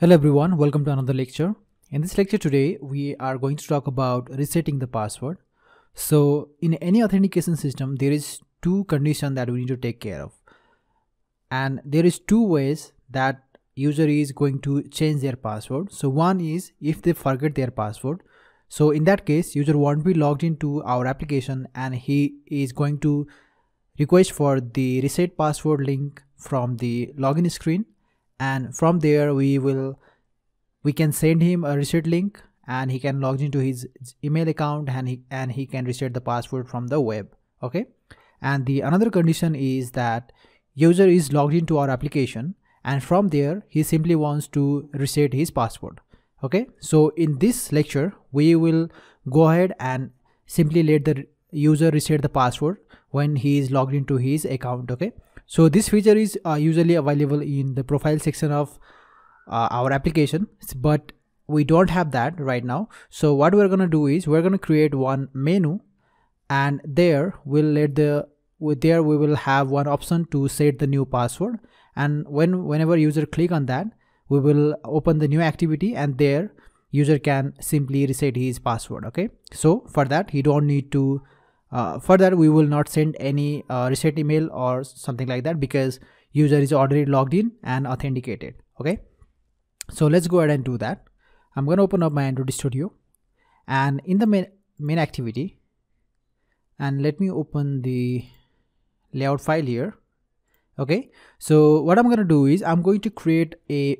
Hello everyone, welcome to another lecture. In this lecture today, we are going to talk about resetting the password. So in any authentication system, there is two conditions that we need to take care of. And there is two ways that user is going to change their password. So one is if they forget their password. So in that case, user won't be logged into our application and he is going to request for the reset password link from the login screen and from there we will we can send him a reset link and he can log into his email account and he and he can reset the password from the web okay? And the another condition is that user is logged into our application and from there he simply wants to reset his password okay? So in this lecture we will go ahead and simply let the user reset the password when he is logged into his account okay so this feature is uh, usually available in the profile section of uh, our application but we don't have that right now. So what we're going to do is we're going to create one menu and there we'll let the there we will have one option to set the new password. And when whenever user click on that we will open the new activity and there user can simply reset his password okay? So for that he don't need to uh, further we will not send any uh, reset email or something like that because user is already logged in and authenticated. Okay? So let's go ahead and do that. I'm going to open up my android studio. And in the main, main activity and let me open the layout file here. Okay? So what i'm going to do is i'm going to create a,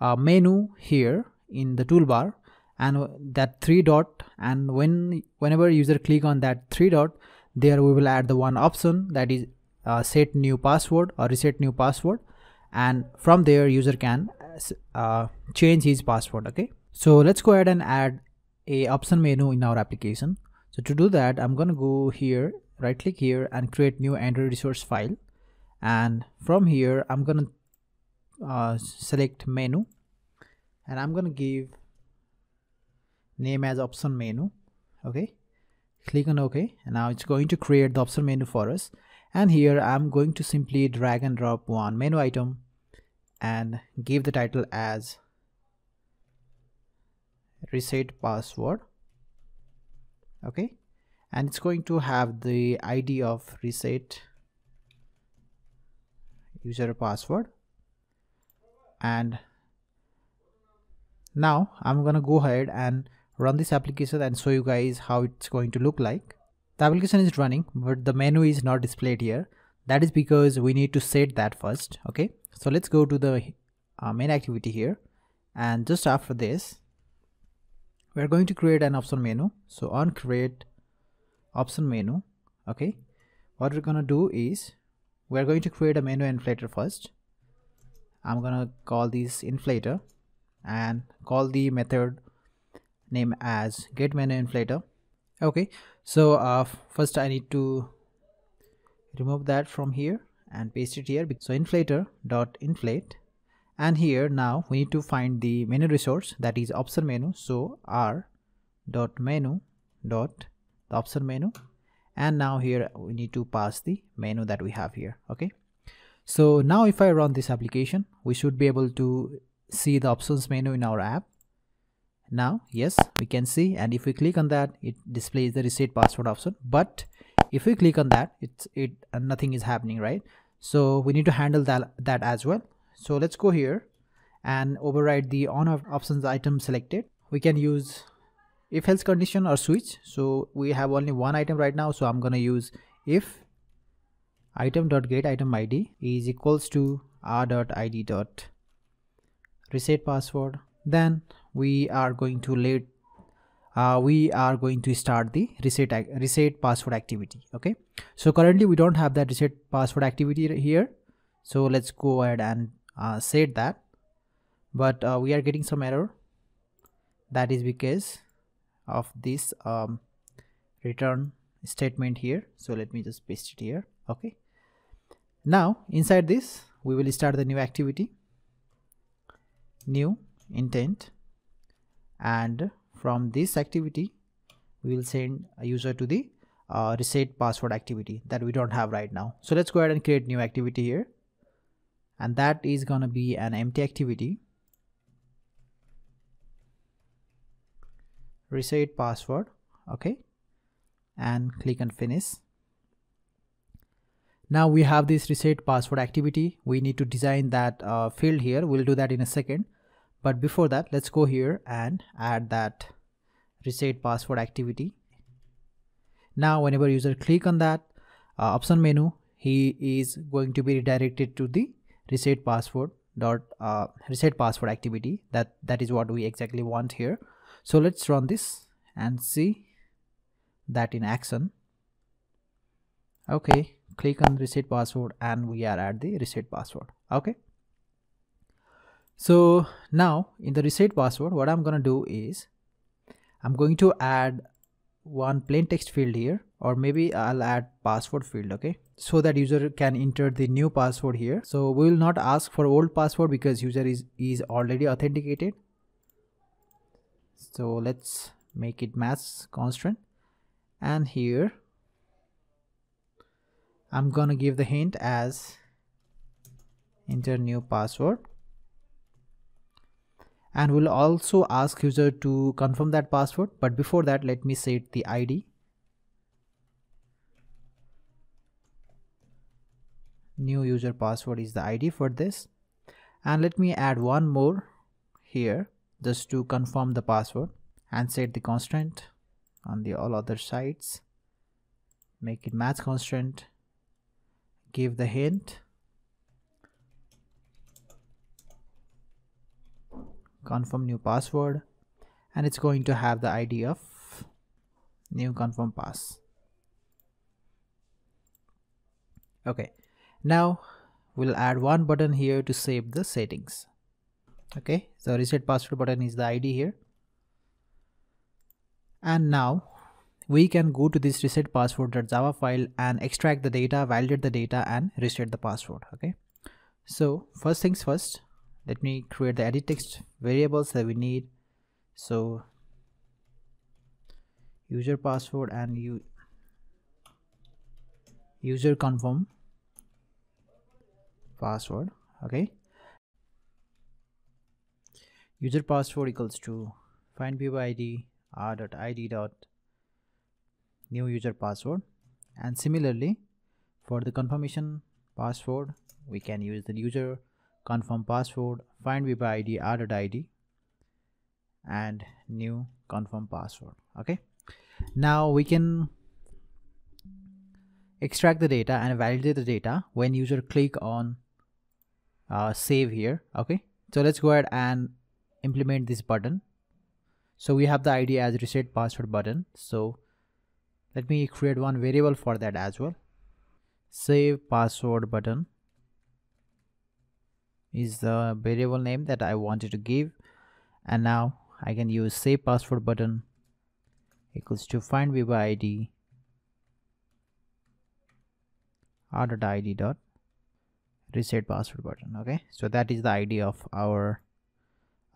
a menu here in the toolbar and that three dot and when whenever user click on that three dot there we will add the one option that is uh, set new password or reset new password. And from there user can uh, change his password okay? So let's go ahead and add a option menu in our application. So to do that i'm gonna go here right click here and create new android resource file. And from here i'm gonna uh, select menu. And i'm gonna give name as option menu okay? Click on ok and now it's going to create the option menu for us. And here I'm going to simply drag and drop one menu item and give the title as reset password okay? And it's going to have the ID of reset user password. And now I'm gonna go ahead and run this application and show you guys how it's going to look like. The application is running but the menu is not displayed here. That is because we need to set that first. Okay, so let's go to the uh, main activity here and just after this we're going to create an option menu. So on create option menu, okay, what we're gonna do is we're going to create a menu inflator first. I'm gonna call this inflator and call the method name as get menu inflator. Okay so uh, first I need to remove that from here and paste it here. So inflator dot inflate. And here now we need to find the menu resource that is option menu. So r dot menu dot the option menu. And now here we need to pass the menu that we have here. Okay so now if I run this application we should be able to see the options menu in our app now yes we can see. And if we click on that it displays the reset password option. But if we click on that it's it uh, nothing is happening right? So we need to handle that that as well. So let's go here and override the on options item selected. We can use if else condition or switch. So we have only one item right now. So i'm gonna use if item dot get item id is equals to r dot id dot reset password then we are going to let uh, we are going to start the reset reset password activity okay? So currently we don't have that reset password activity here. So let's go ahead and uh, set that. But uh, we are getting some error. That is because of this um, return statement here. So let me just paste it here okay? Now inside this we will start the new activity. New intent. And from this activity we will send a user to the uh, reset password activity that we don't have right now. So let's go ahead and create new activity here. And that is gonna be an empty activity. Reset password. Okay. And click on finish. Now we have this reset password activity. We need to design that uh, field here. We'll do that in a second but before that let's go here and add that reset password activity. Now whenever user click on that uh, option menu he is going to be redirected to the reset password dot uh, reset password activity. That that is what we exactly want here. So let's run this and see that in action. Okay click on reset password and we are at the reset password. Okay so now in the reset password what i'm gonna do is i'm going to add one plain text field here or maybe i'll add password field okay? So that user can enter the new password here. So we will not ask for old password because user is is already authenticated. So let's make it match constraint and here I'm gonna give the hint as enter new password and we'll also ask user to confirm that password. But before that let me set the ID new user password is the ID for this. And let me add one more here just to confirm the password and set the constraint on the all other sides make it match constraint. Give the hint confirm new password and it's going to have the ID of new confirm pass. Okay now we'll add one button here to save the settings. Okay so reset password button is the id here. And now we can go to this reset password.java file and extract the data validate the data and reset the password okay? So first things first let me create the edit text variables that we need. So user password and you user confirm password okay? User password equals to find id r dot id dot new user password. And similarly for the confirmation password we can use the user confirm password find by id dot id and new confirm password okay? Now we can extract the data and validate the data when user click on uh, save here okay? So let's go ahead and implement this button. So we have the id as reset password button. So let me create one variable for that as well. Save password button is the variable name that I wanted to give. And now I can use save password button equals to find by id r.id dot reset password button okay? So that is the id of our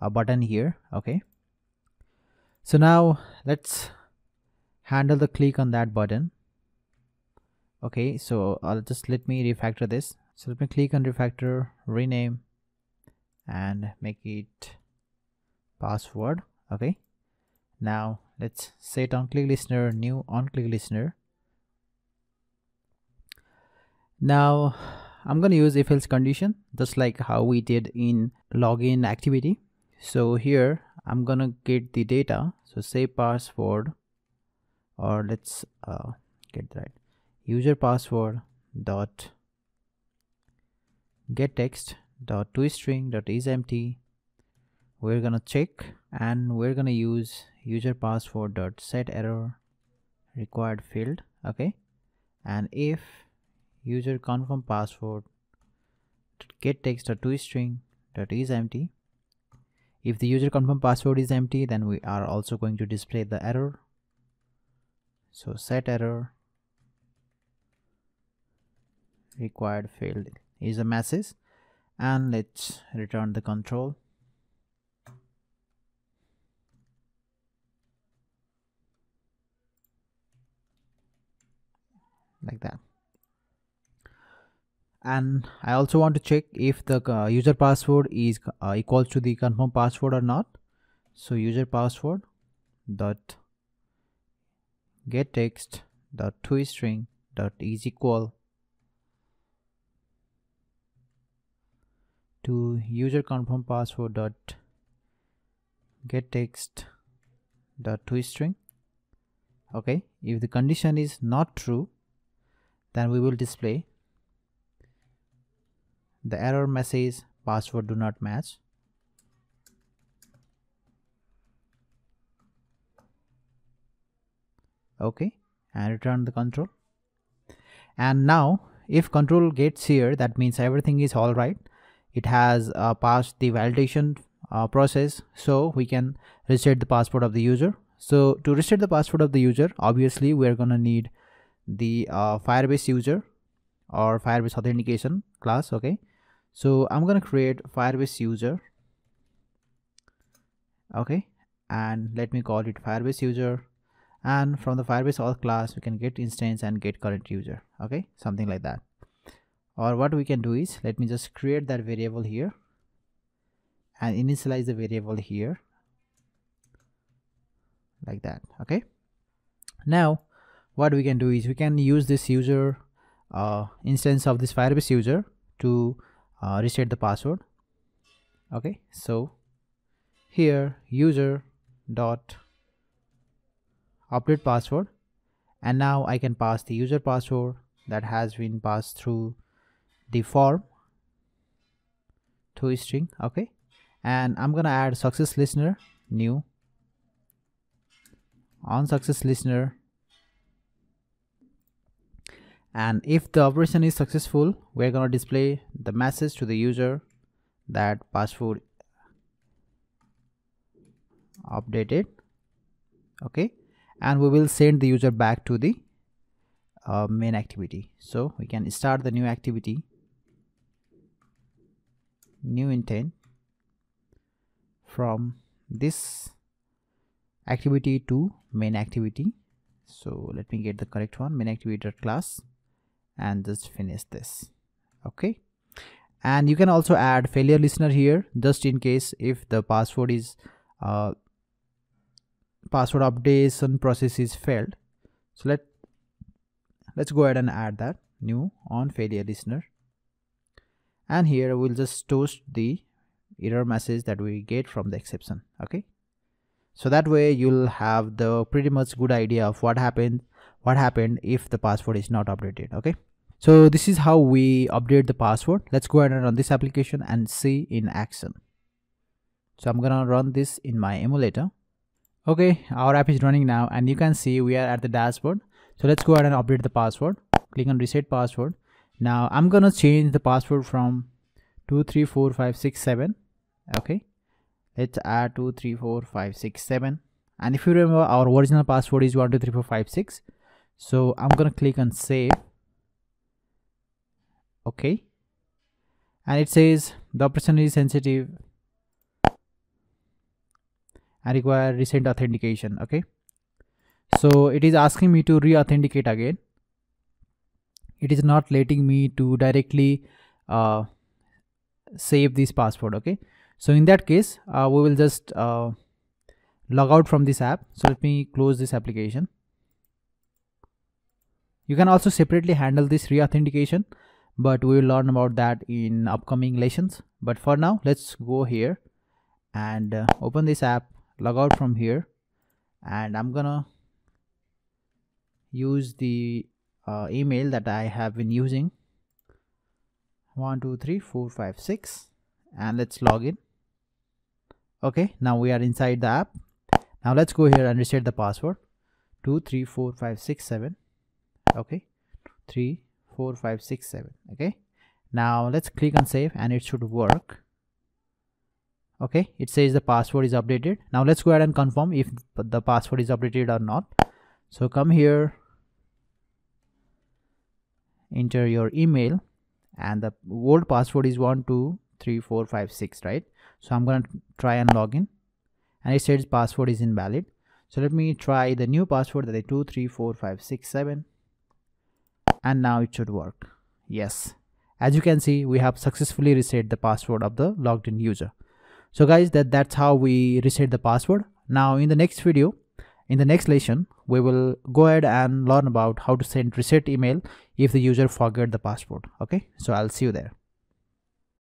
uh, button here okay? So now let's handle the click on that button okay? So I'll just let me refactor this. So let me click on refactor rename and make it password okay now let's set on click listener new on click listener now I'm going to use if else condition just like how we did in login activity. So here I'm going to get the data. So say password or let's uh, get that user password dot get text dot toString dot is empty. We're to check and we're to use user password dot set error required field. Okay. And if user confirm password get text or toString is empty if the user confirm password is empty then we are also going to display the error so set error required field is a message and let's return the control. Like that. And I also want to check if the uh, user password is uh, equals to the confirm password or not. So user password dot get text dot toString dot is equal to user confirm password dot get text dot toString okay if the condition is not true then we will display the error message password do not match. Okay and return the control. And now if control gets here that means everything is all right it has uh, passed the validation uh, process so we can reset the password of the user. So to reset the password of the user obviously we're gonna need the uh, firebase user or firebase authentication class okay? So i'm gonna create firebase user okay? And let me call it firebase user. And from the firebase auth class we can get instance and get current user okay? Something like that or what we can do is let me just create that variable here. And initialize the variable here. Like that okay? Now what we can do is we can use this user uh, instance of this firebase user to uh, reset the password. Okay so here user dot update password. And now I can pass the user password that has been passed through the form to string okay? And I'm gonna add success listener new. On success listener. And if the operation is successful we're gonna display the message to the user that password updated okay? And we will send the user back to the uh, main activity. So we can start the new activity new intent from this activity to main activity. So let me get the correct one main activity class and just finish this. Okay? And you can also add failure listener here just in case if the password is uh, password updation process is failed. So let let's go ahead and add that new on failure listener and here we'll just toast the error message that we get from the exception okay? So that way you'll have the pretty much good idea of what happened what happened if the password is not updated okay? So this is how we update the password. Let's go ahead and run this application and see in action. So i'm gonna run this in my emulator. Okay our app is running now and you can see we are at the dashboard. So let's go ahead and update the password. Click on reset password now i'm gonna change the password from 234567 okay? Let's add 234567 and if you remember our original password is 123456 so i'm gonna click on save. Okay? And it says the operation is sensitive and require recent authentication. Okay? So it is asking me to re-authenticate again it is not letting me to directly uh, save this password okay? So in that case uh, we will just uh, log out from this app. So let me close this application. You can also separately handle this re-authentication but we will learn about that in upcoming lessons. But for now let's go here and uh, open this app log out from here and I'm gonna use the uh, email that I have been using. One two three four five six. And let's log in. Okay now we are inside the app. Now let's go here and reset the password. Two three four five six seven. Okay three four five six seven. Okay now let's click on save and it should work. Okay it says the password is updated. Now let's go ahead and confirm if the password is updated or not. So come here enter your email and the old password is one two three four five six right? So i'm gonna try and log in and it says password is invalid. So let me try the new password that is two three four five six seven and now it should work. Yes. As you can see we have successfully reset the password of the logged in user. So guys that that's how we reset the password. Now in the next video in the next lesson we will go ahead and learn about how to send reset email if the user forget the password. Okay? So i'll see you there